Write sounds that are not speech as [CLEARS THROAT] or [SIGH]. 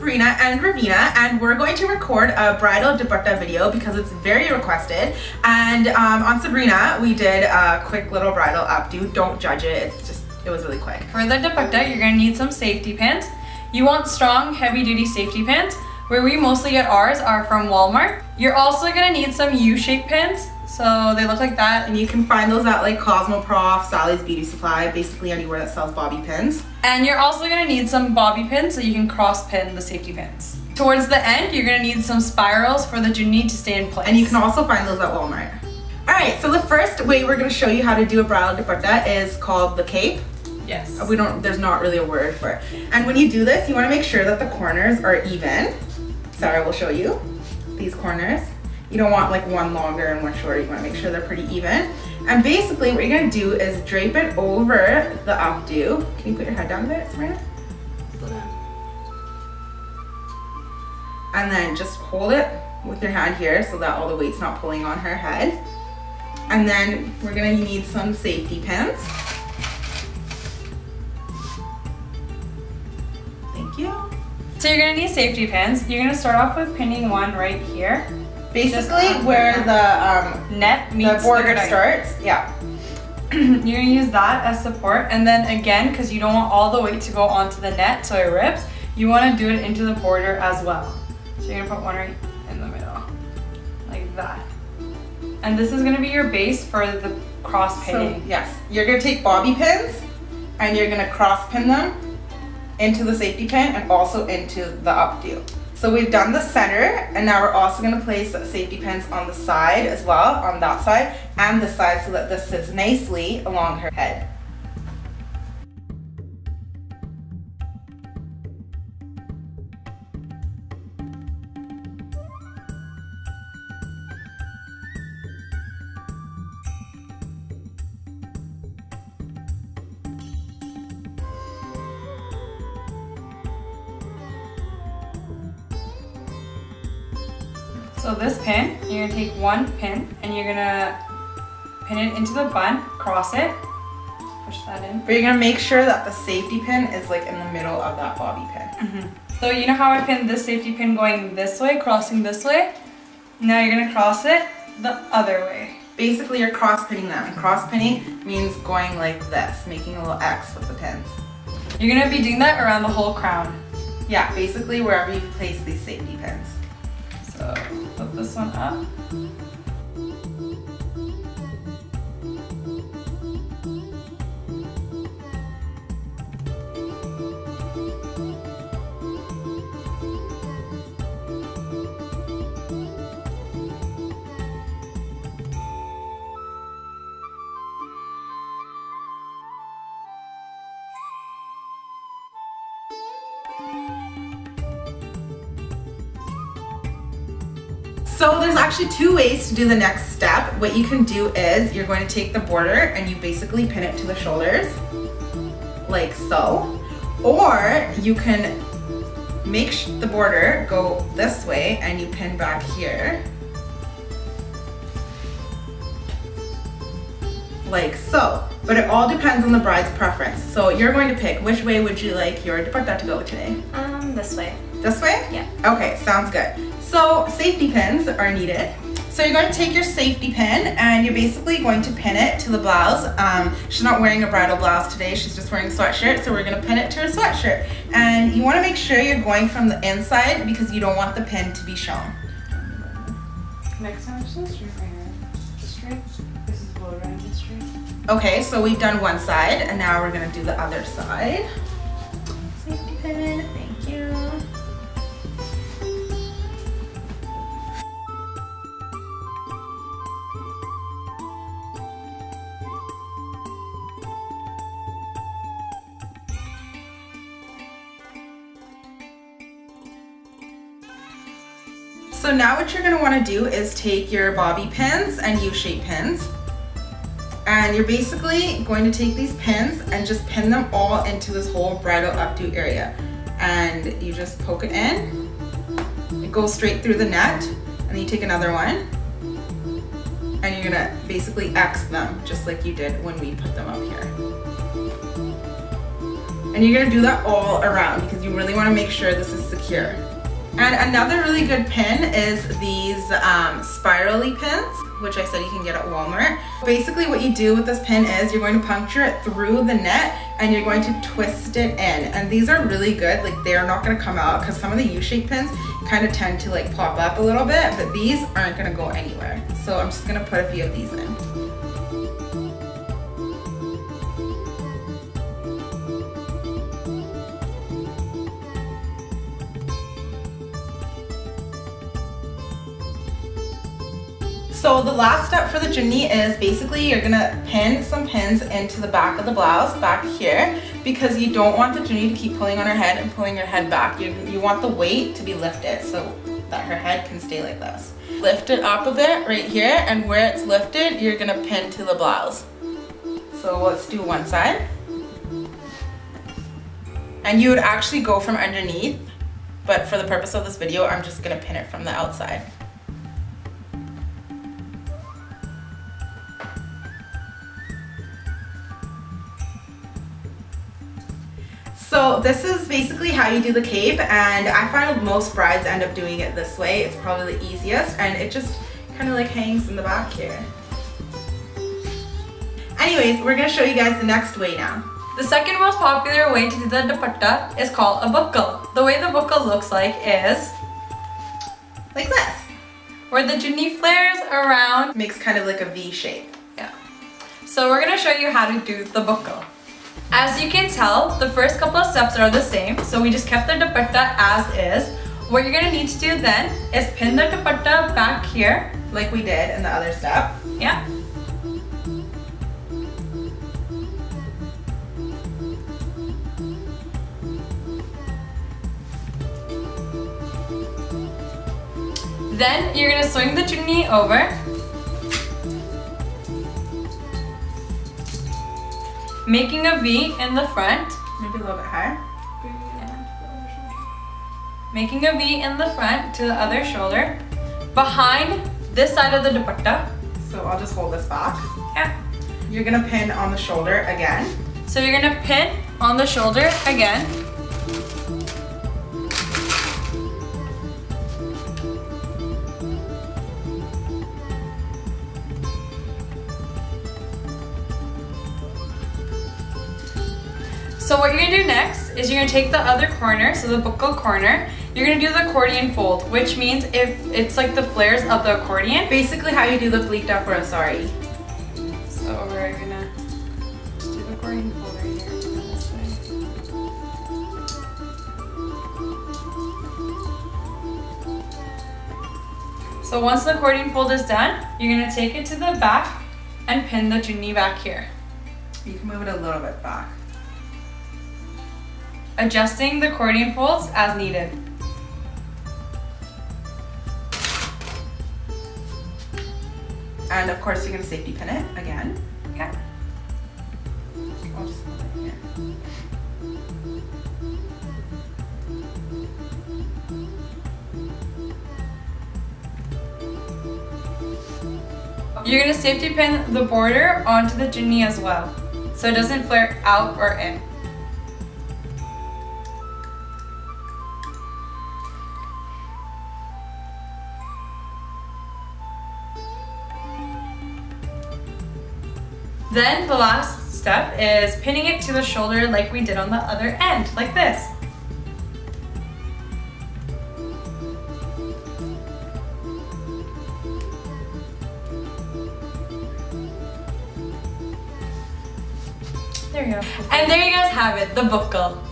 Sabrina and Ravina and we're going to record a bridal dupatta video because it's very requested and um, on Sabrina we did a quick little bridal updo. Don't judge it, it's just, it was really quick. For the dupatta, you're gonna need some safety pins. You want strong, heavy-duty safety pins. Where we mostly get ours are from Walmart. You're also gonna need some U-shaped pins. So they look like that. And you can find those at like Cosmoprof, Sally's Beauty Supply, basically anywhere that sells bobby pins. And you're also gonna need some bobby pins so you can cross pin the safety pins. Towards the end, you're gonna need some spirals for the chunni to stay in place. And you can also find those at Walmart. All right, so the first way we're gonna show you how to do a bridal dupatta is called the cape. Yes. We don't, there's not really a word for it. And when you do this, you wanna make sure that the corners are even. Sarah will show you these corners. You don't want like one longer and one shorter. You wanna make sure they're pretty even. And basically what you're gonna do is drape it over the updo. Can you put your head down a bit, Sabrina? And then just hold it with your hand here so that all the weight's not pulling on her head. And then we're gonna need some safety pins. Thank you. So you're gonna need safety pins. You're gonna start off with pinning one right here. Basically where the um, Net meets the border girding. starts, yeah. [CLEARS THROAT] you're gonna use that as support and then again because you don't want all the weight to go onto the net so it rips you want to do it into the border as well so you're gonna put one right in the middle like that and this is gonna be your base for the cross So, pinning yes, you're gonna take bobby pins and you're gonna cross pin them into the safety pin and also into the updo. So we've done the center and now we're also gonna place safety pins on the side as well, on that side and the side so that this sits nicely along her head. So this pin you're gonna take one pin and you're gonna pin it into the bun cross it push that in But you're gonna make sure that the safety pin is like in the middle of that bobby pin. Mm-hmm. So you know how I pinned this safety pin going this way, crossing this way? Now you're gonna cross it the other way. Basically you're cross pinning them and cross pinning means going like this, making a little X with the pins. You're gonna be doing that around the whole crown. Yeah, basically wherever you place these safety pins. Uh, so flip this one up. So there's actually two ways to do the next step. What you can do is you're going to take the border and you basically pin it to the shoulders, like so. Or you can make the border go this way and you pin back here. Like so. But it all depends on the bride's preference. So you're going to pick which way would you like your dupatta to go today? Um, this way. This way? Yeah. Okay, sounds good. So safety pins are needed. So you're going to take your safety pin and you're basically going to pin it to the blouse. Um, she's not wearing a bridal blouse today, she's just wearing a sweatshirt. So we're gonna pin it to her sweatshirt. And you wanna make sure you're going from the inside because you don't want the pin to be shown. Next time, just straight right here. Straight. This is blow just straight. Okay, so we've done one side and now we're gonna do the other side. So now what you're gonna wanna do is take your bobby pins and U-shape pins. And you're basically going to take these pins and just pin them all into this whole bridal updo area. And you just poke it in. It goes straight through the net. And then you take another one. And you're gonna basically X them just like you did when we put them up here. And you're gonna do that all around because you really wanna make sure this is secure. And another really good pin is these um, spirally pins, which I said you can get at Walmart. Basically what you do with this pin is you're going to puncture it through the net and you're going to twist it in. And these are really good, like they're not gonna come out because some of the U-shaped pins kind of tend to like pop up a little bit, but these aren't gonna go anywhere. So I'm just gonna put a few of these in. So the last step for the chunni is basically you're gonna pin some pins into the back of the blouse, back here, because you don't want the chunni to keep pulling on her head and pulling her head back. You, you want the weight to be lifted so that her head can stay like this. Lift it up a bit right here, and where it's lifted, you're gonna pin to the blouse. So let's do one side. And you would actually go from underneath, but for the purpose of this video, I'm just gonna pin it from the outside. So this is basically how you do the cape and I find most brides end up doing it this way. It's probably the easiest and it just kind of like hangs in the back here. Anyways, we're gonna show you guys the next way now. The second most popular way to do the dupatta is called a buckle. The way the buckle looks like is like this. Where the chunni flares around. Makes kind of like a V shape. Yeah. So we're gonna show you how to do the buckle. As you can tell, the first couple of steps are the same, so we just kept the dupatta as is. What you're gonna need to do then is pin the dupatta back here. Like we did in the other step. Yeah. Then you're gonna swing the chunni over making a V in the front. Maybe a little bit higher. Making a V in the front to the other shoulder. Behind this side of the dupatta. So I'll just hold this back. Yeah. You're gonna pin on the shoulder again. So you're gonna pin on the shoulder again. So what you're gonna do next is you're gonna take the other corner, so the buckle corner, you're gonna do the accordion fold, which means if it's like the flares of the accordion. Basically how you do the pleat for a sari. So we're gonna just do the accordion fold right here. So once the accordion fold is done, you're gonna take it to the back and pin the chunni back here. You can move it a little bit back adjusting the accordion folds as needed. And of course you're gonna safety pin it again. Okay. I'll just put it here. You're gonna safety pin the border onto the chunni as well, so it doesn't flare out or in. Then the last step is pinning it to the shoulder like we did on the other end, like this. There you go. And there you guys have it, the buckle.